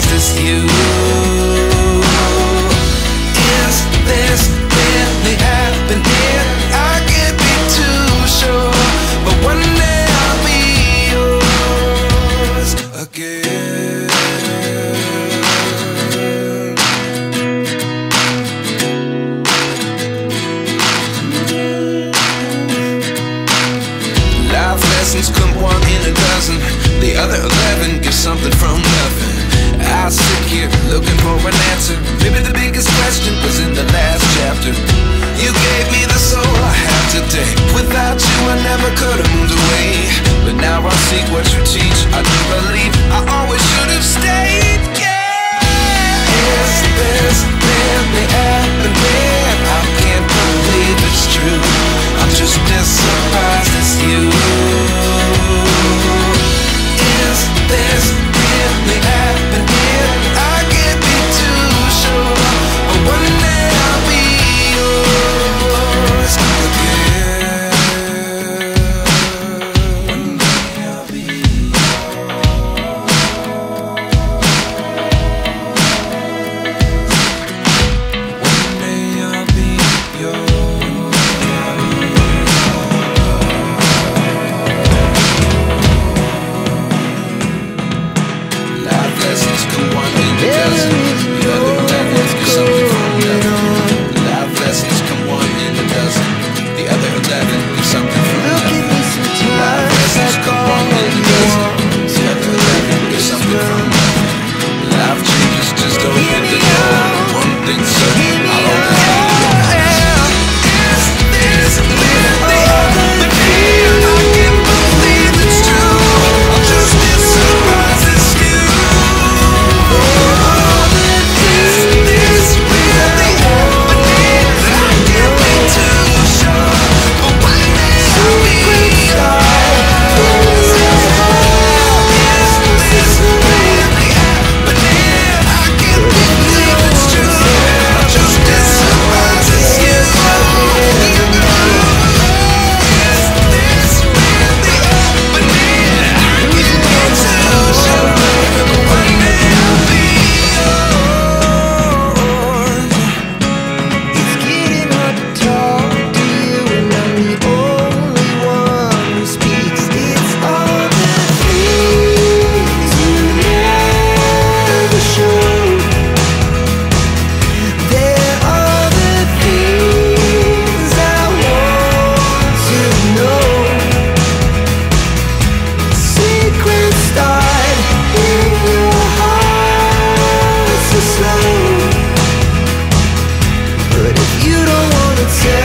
surprises you. Is this really happening? I can't be too sure But one day I'll be yours again. Life lessons come one in a dozen. The other eleven get something after You gave me the soul I have today. Without you I never could have moved away. tell